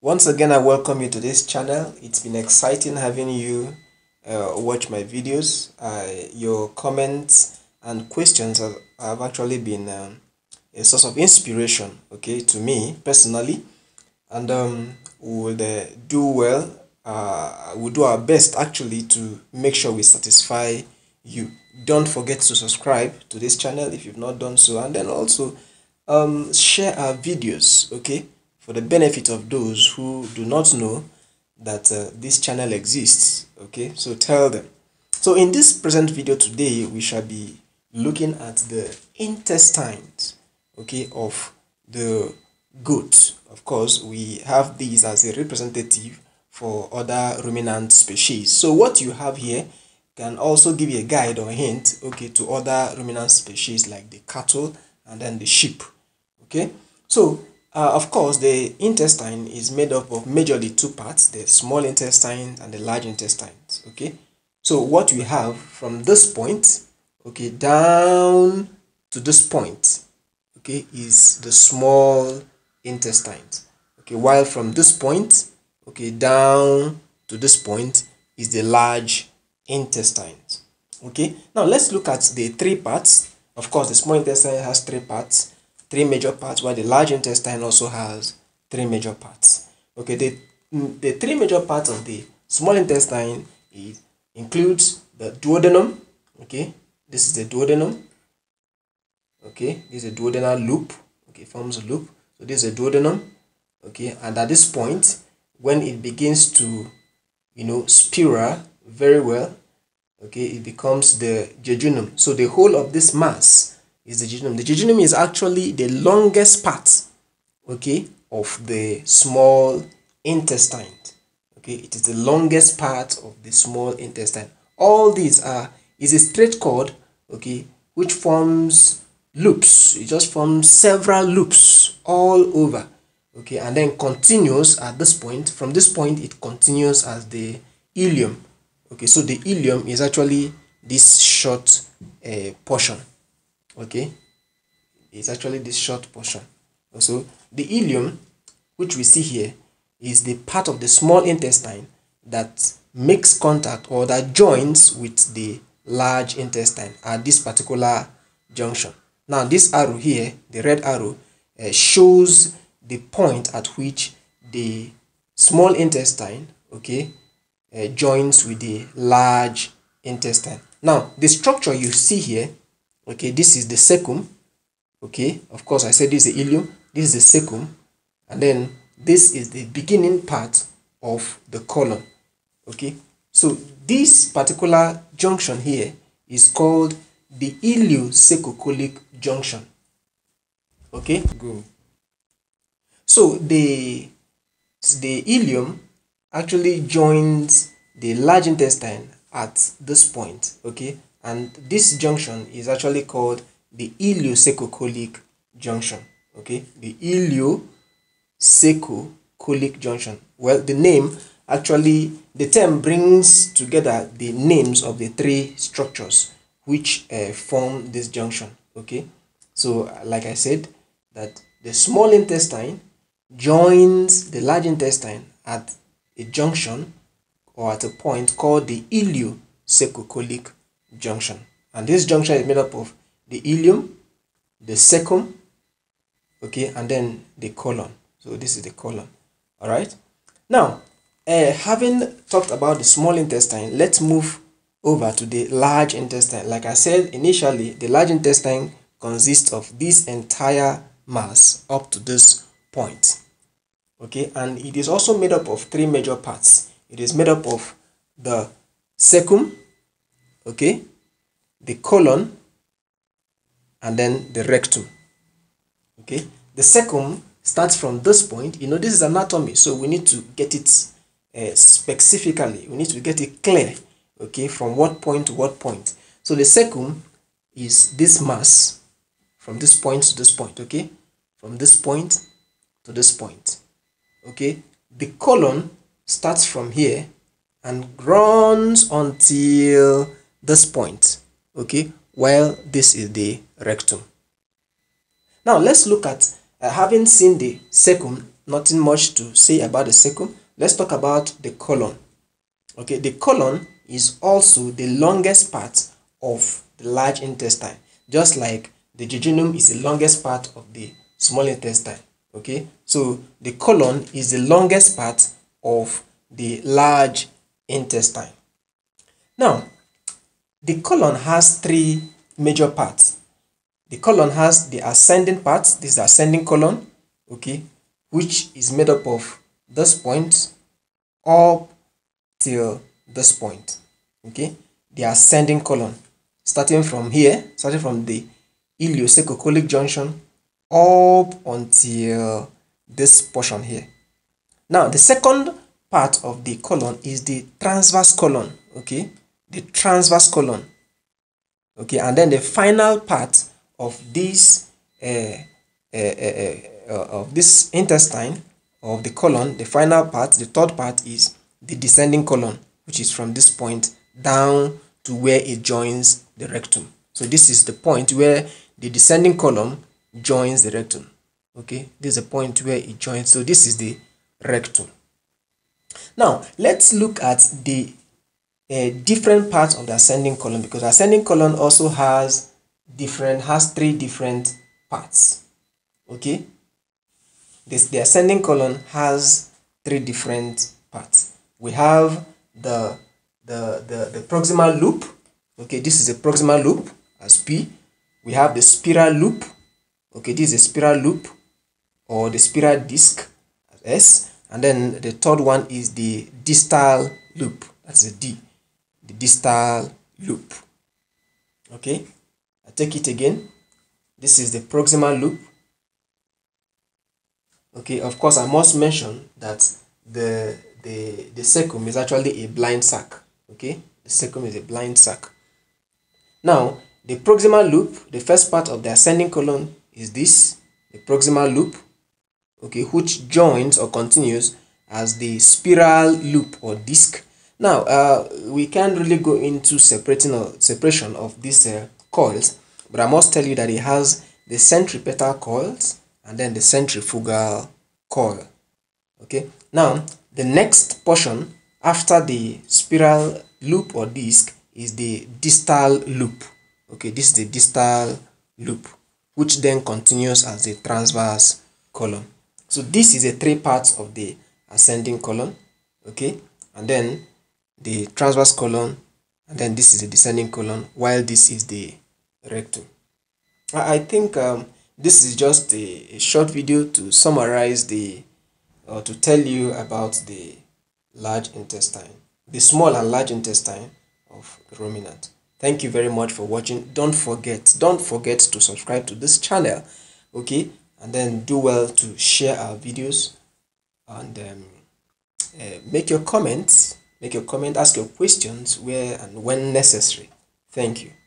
Once again, I welcome you to this channel. It's been exciting having you uh, watch my videos. Uh, your comments and questions have, have actually been um, a source of inspiration, okay, to me personally. And um, we will uh, do well. Uh, we'll do our best actually to make sure we satisfy you. Don't forget to subscribe to this channel if you've not done so, and then also um, share our videos, okay, for the benefit of those who do not know that uh, this channel exists, okay. So tell them. So in this present video today, we shall be looking at the intestines, okay, of the goat. Of course, we have these as a representative for other ruminant species. So what you have here can also give you a guide or hint okay to other ruminant species like the cattle and then the sheep okay so uh, of course the intestine is made up of majorly two parts the small intestine and the large intestine, okay? So what we have from this point okay down to this point okay is the small intestine, okay? While from this point okay down to this point is the large intestine, Okay, now let's look at the three parts. Of course, the small intestine has three parts, three major parts, while the large intestine also has three major parts. Okay, the, mm, the three major parts of the small intestine is, includes the duodenum. Okay, this is the duodenum. Okay, this is a duodenal loop. Okay, forms a loop. So this is a duodenum. Okay, and at this point, when it begins to, you know, spiral very well okay it becomes the jejunum so the whole of this mass is the jejunum. The jejunum is actually the longest part okay of the small intestine okay? It is the longest part of the small intestine. All these are is a straight cord okay which forms loops. It just forms several loops all over okay? And then continues at this point. From this point it continues as the ileum okay? So the ileum is actually this short uh, portion okay? It's actually this short portion. So the ileum which we see here is the part of the small intestine that makes contact or that joins with the large intestine at this particular junction. Now this arrow here the red arrow uh, shows the point at which the small intestine okay uh, joins with the large intestine. Now, the structure you see here, okay, this is the cecum, okay, of course I said this is the ileum, this is the cecum, and then this is the beginning part of the colon, okay. So this particular junction here is called the ileocecocolic junction, okay. Go. So the the ileum actually joins the large intestine at this point okay and this junction is actually called the ileocecocolic junction okay? The ileocecocolic junction. Well the name actually the term brings together the names of the three structures which uh, form this junction okay? So like i said that the small intestine joins the large intestine at a junction or at a point called the ileocecocolic junction. And this junction is made up of the ileum, the cecum, okay, and then the colon. So this is the colon. All right. Now, uh, having talked about the small intestine, let's move over to the large intestine. Like I said initially, the large intestine consists of this entire mass up to this point okay and it is also made up of three major parts it is made up of the cecum okay? The colon and then the rectum. Okay? The cecum starts from this point. You know this is anatomy so we need to get it uh, specifically. We need to get it clear. Okay? From what point to what point. So the cecum is this mass from this point to this point. Okay? From this point to this point. Okay? The colon starts from here and runs until this point okay while this is the rectum now let's look at uh, having seen the cecum nothing much to say about the cecum. Let's talk about the colon. Okay, the colon is also the longest part of the large intestine, just like the jejunum is the longest part of the small intestine. Okay, so the colon is the longest part of the large intestine. Now, the colon has three major parts. The colon has the ascending part, this is the ascending colon, okay, which is made up of this point up till this point, okay, the ascending colon, starting from here, starting from the ileocecocolic junction up until this portion here. Now, the second part of the colon is the transverse colon, okay, the transverse colon, okay, and then the final part of this uh, uh, uh, of this intestine of the colon, the final part, the third part is the descending colon, which is from this point down to where it joins the rectum. So this is the point where the descending colon joins the rectum. Okay, this is a point where it joins. So this is the rectum. Now, let's look at the uh, different parts of the ascending colon because ascending colon also has different has three different parts. Okay, this the ascending colon has three different parts. We have the the the, the proximal loop. Okay, this is a proximal loop as P we have the spiral loop okay this is a spiral loop or the spiral disc as S and then the third one is the distal loop that's the D the distal loop. Okay? I take it again. This is the proximal loop. Okay of course I must mention that the the the cecum is actually a blind sac. Okay? The cecum is a blind sac. Now the proximal loop, the first part of the ascending colon is this, the proximal loop, okay, which joins or continues as the spiral loop or disc. Now, uh, we can't really go into separating or separation of these uh, coils, but I must tell you that it has the centripetal coils and then the centrifugal coil. Okay, now the next portion after the spiral loop or disc is the distal loop okay? This is the distal loop which then continues as the transverse colon so this is the three parts of the ascending colon okay? And then the transverse colon and then this is the descending colon while this is the rectum. I think um, this is just a, a, short video to summarize the or to tell you about the large intestine the small and large intestine of ruminant thank you very much for watching. Don't forget don't forget to subscribe to this channel okay? And then do well to share our videos and um, uh, make your comments make your comment ask your questions where and when necessary. Thank you